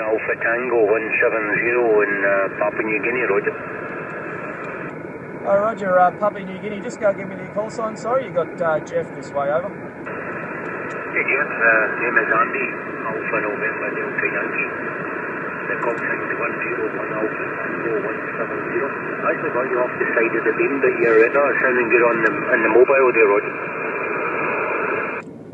Alpha Tango 170 in uh, Papua New Guinea, Roger. Oh, Roger, uh, Papua New Guinea, just go give me the call sign. Sorry, you got uh, Jeff this way over. Hey Jeff, uh, name is Andy, Alpha November Delta Yankee. The call sign is 101 Alpha Tango 170. I actually got you off the side of the beam, but you're uh, not sounding good on the, on the mobile there, Roger.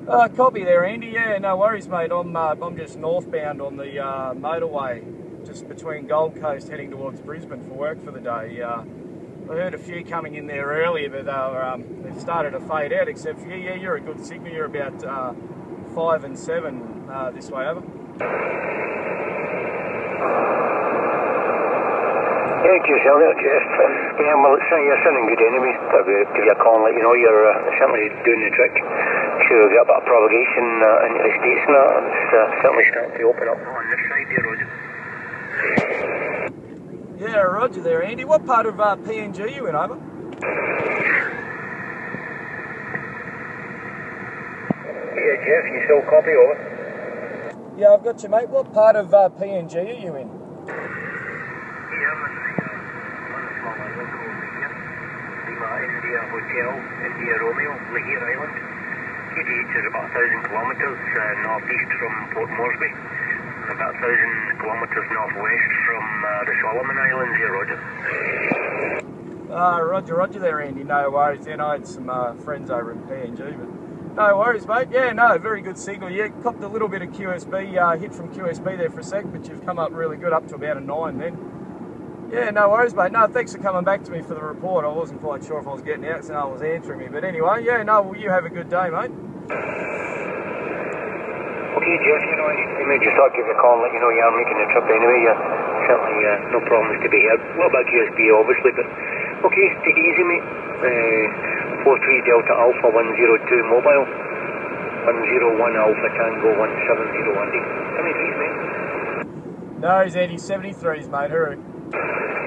Uh, copy there, Andy. Yeah, no worries, mate. I'm uh, I'm just northbound on the uh, motorway, just between Gold Coast, heading towards Brisbane for work for the day. Uh, I heard a few coming in there earlier, but they were, um, they've started to fade out. Except for you, yeah, you're a good signal. You're about uh, five and seven uh, this way over. Yeah, yourself there, Jeff. Yeah, well, it's, uh, you're sounding good anyway. Thought I'd give you a call and let you know you're uh, certainly doing the trick. Sure, we've got a bit of propagation uh, into the States and that. It's uh, certainly starting to open up on this side here, Roger. Yeah, Roger there, Andy. What part of uh, PNG are you in over? Yeah, Jeff, you still copy over? Yeah, I've got you, mate. What part of uh, PNG are you in? The, uh, on the small. Lima India Hotel, India Romeo, Lihir Island. KDH is about 1,000 kilometres uh, northeast from Port Moresby. And about 1,000 kilometres northwest from uh, the Solomon Islands here, Roger. Uh, Roger, Roger there, Andy. No worries. Then I had some uh, friends over in PNG, but no worries, mate. Yeah, no, very good signal. Yeah, copped a little bit of QSB, uh, hit from QSB there for a sec, but you've come up really good, up to about a nine then. Yeah, no worries, mate. No, thanks for coming back to me for the report. I wasn't quite sure if I was getting out, so no one was answering me. But anyway, yeah, no, well, you have a good day, mate. Okay, Jeff, you know, I may just thought give you a call and let you know you are making the trip anyway. Yeah, certainly uh, no problems to be here. A about QSB, obviously, but okay, take it easy, mate. Uh, 43 Delta Alpha 102 mobile. 101 Alpha Tango 170 Andy. How many G's, mate? No, he's Andy, 73s, mate. Hurry. Thank you.